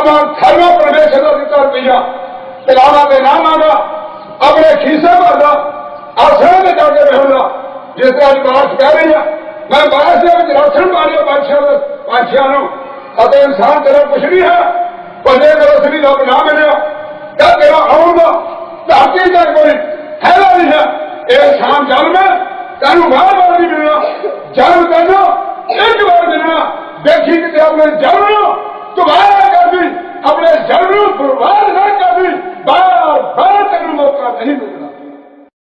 ಬಾಬಾ ಧರ್ಮ ಪ್ರವೇಶದ पीजा ಬೀಜ तिलावत नाम आना, अपने खीसे मारना आश्रम में जाके रहना जिससे आज बारश कह रही है, मैं बारश के राशन मारे पाठशाला अतः इंसान तेरा कुछ नहीं है पंजे मेरा श्री लोग ना मिले क्या तेरा आऊँगा धरती का कोई हैला नहीं है। एक शाम जल में तेन बार बार नहीं मिलना। जल तेन एक बार मिलना। देखी कि तेरा जन्म ahlu